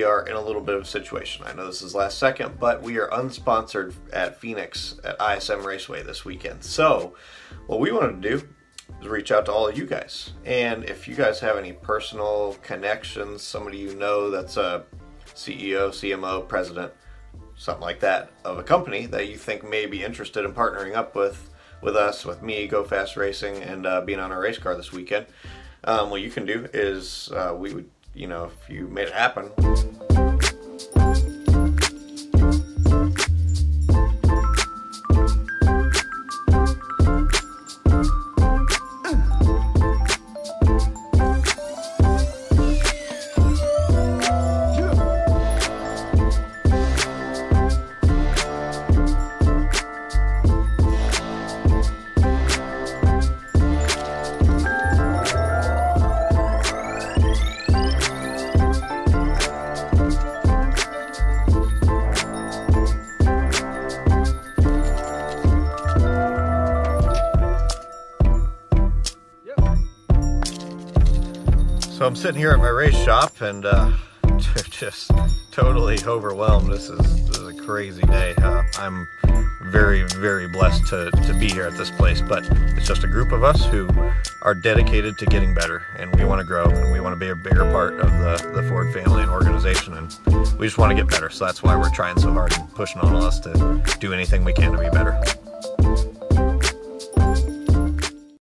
little bit of a situation. I know this is last second, but we are unsponsored at Phoenix at ISM Raceway this weekend. So, what we wanted to do is reach out to all of you guys. And if you guys have any personal connections, somebody you know that's a CEO, CMO, president, something like that of a company that you think may be interested in partnering up with with us, with me, Go Fast Racing, and uh, being on our race car this weekend, um, what you can do is uh, we would, you know, if you made it happen. So I'm sitting here at my race shop and uh, just totally overwhelmed. This is, this is a crazy day. Uh, I'm very, very blessed to, to be here at this place, but it's just a group of us who are dedicated to getting better and we want to grow and we want to be a bigger part of the, the Ford family and organization and we just want to get better. So that's why we're trying so hard and pushing on us to do anything we can to be better.